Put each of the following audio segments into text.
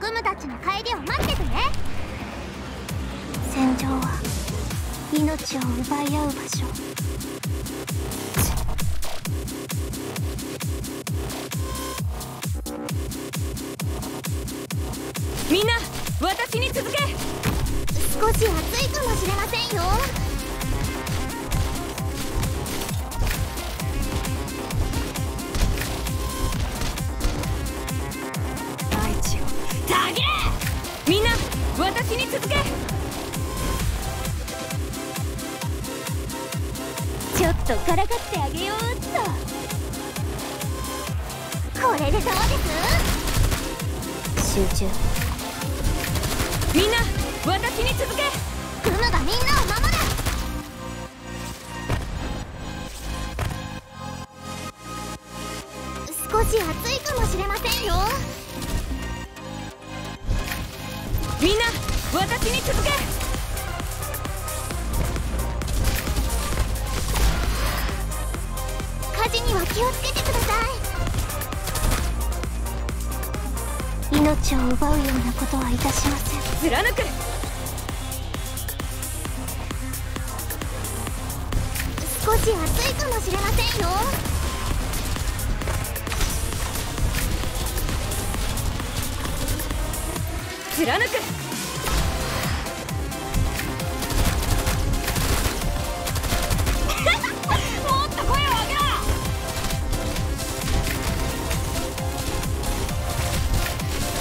女たちの帰りを待っててね。戦場は命を奪い合う場所。みんな私に続け。少し暑いかもしれませんよ続け。ちょっとからかってあげようっと。これでどうです？集中。みんな私に続け。クムがみんなを守る少し暑いかもしれませんよ。みんな私に続け。火事には気をつけてください。命を奪うようなことはいたしません。貫く。少し暑いかもしれませんよ。貫く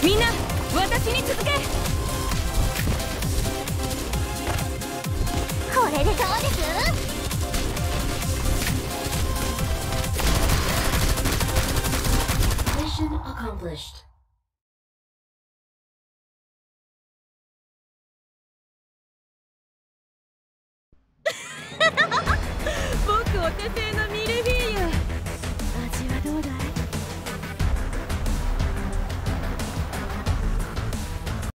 みんな私に続けこれでどうです？Mission accomplished. 僕お手製のミイ